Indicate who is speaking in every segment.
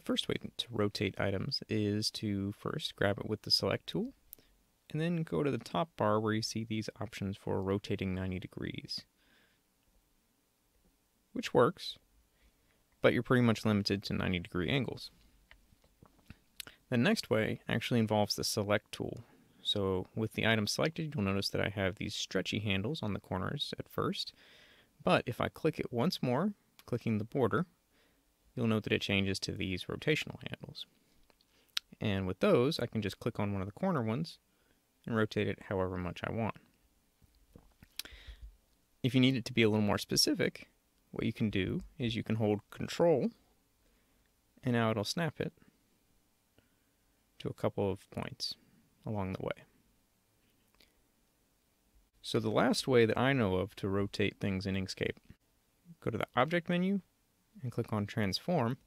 Speaker 1: The first way to rotate items is to first grab it with the select tool and then go to the top bar where you see these options for rotating 90 degrees. Which works, but you're pretty much limited to 90 degree angles. The next way actually involves the select tool. So with the item selected, you'll notice that I have these stretchy handles on the corners at first, but if I click it once more, clicking the border, you'll note that it changes to these rotational handles. And with those, I can just click on one of the corner ones and rotate it however much I want. If you need it to be a little more specific, what you can do is you can hold control and now it'll snap it to a couple of points along the way. So the last way that I know of to rotate things in Inkscape, go to the object menu and click on transform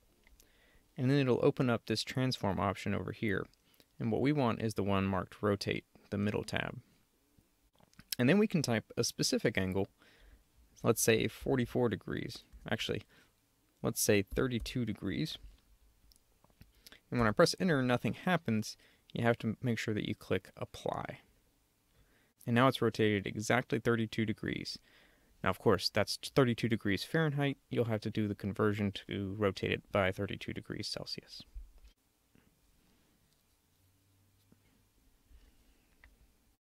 Speaker 1: and then it'll open up this transform option over here. And what we want is the one marked rotate, the middle tab. And then we can type a specific angle let's say 44 degrees. Actually, let's say 32 degrees. And when I press enter, nothing happens. You have to make sure that you click apply. And now it's rotated exactly 32 degrees. Now, of course, that's 32 degrees Fahrenheit. You'll have to do the conversion to rotate it by 32 degrees Celsius.